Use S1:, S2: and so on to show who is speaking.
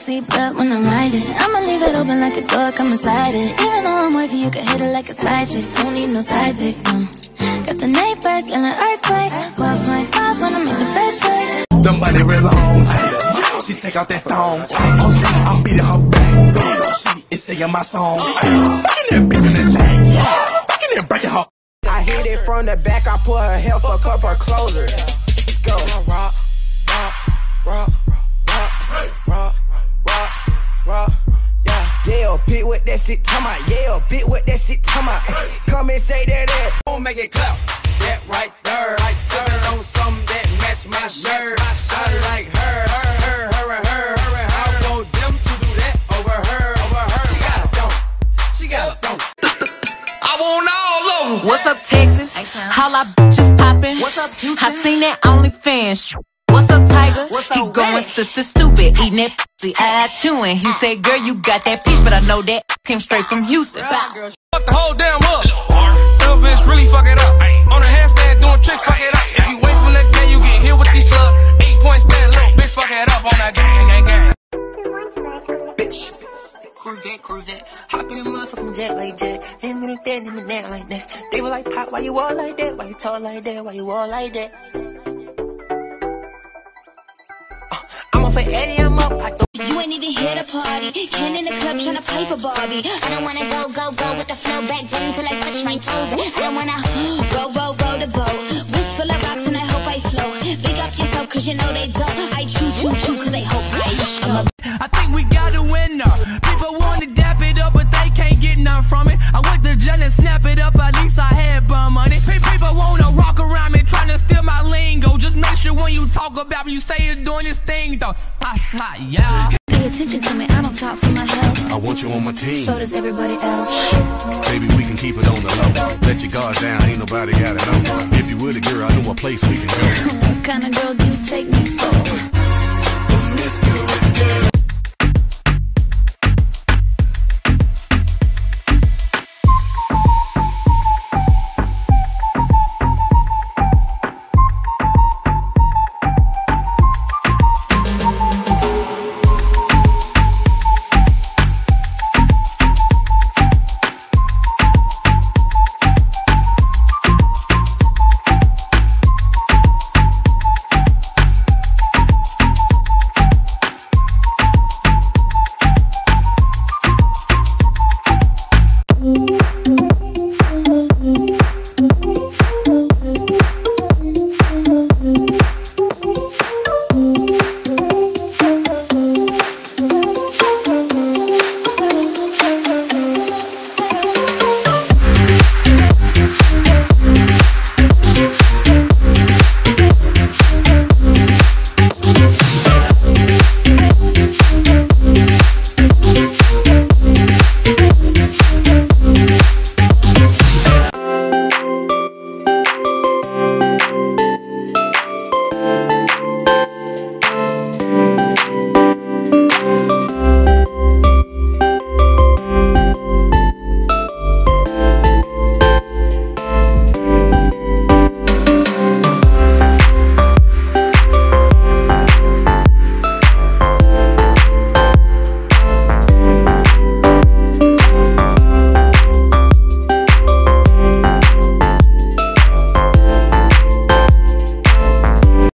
S1: seatbelt when I'm riding. I'ma leave it open like a door, come inside it. Even though I'm wavy, you can hit it like a side chick. Don't need no side dick, no. Got the neighbors feeling earthquake. 12.5 when I make the best shake.
S2: money real on. Ay, She take out that thong. Ay, I'm beating her back. She is singing my song. Ay, Back in that bitch in the thing. Back in there breaking her.
S3: I hit it from the back, I put her health a cup her closer. Bit with that shit, come out. Yeah, bit with that shit, come out. Come and say that ass.
S4: Don't make it clap. That right there. Like turn on something that match my shirt. I like her, her, her, her, her, her. I want them to do that over her, over her. She got a don't. She got a don't. I want all of them.
S5: What's up, Texas? Holla bitches poppin'. What's up, Houston? I seen that OnlyFans. What's up, Tiger?
S4: What's
S5: he going sister stupid, eating that pussy, eye chewing. He said, "Girl, you got that peach, but I know that came straight from Houston."
S4: Fuck the whole damn up. Little bitch really fuck it up. On a handstand doing tricks, fuck it up. If you wait from the game, you get hit with these slugs. Eight points stand low, bitch, fuck it up on that gang, gang, gang.
S6: Corvette, Corvette. Hop in a motherfucking jet like jet. Then in that, then in that like that. They were like, Pop, why you all like that? Why you talk like that? Why you all like that?
S1: You ain't even here to party. Ken in the club tryna pipe a Barbie. I don't wanna go, go, go with the flow back then till I touch my toes. I don't wanna row, row, row the boat. Wrist full of rocks and I hope I float. Big up yourself cause you know they don't. I chew, chew, chew cause they hope I show.
S7: Talk about when you say you're doing this thing though. Ha ha, yeah.
S1: Pay attention to me, I don't talk for my health.
S8: I want you on my team.
S1: So does everybody else.
S8: Baby, we can keep it on the low. Let your guard down, ain't nobody got it on. If you were the girl, I know a place we can go.
S1: What kind of girl do you take me for?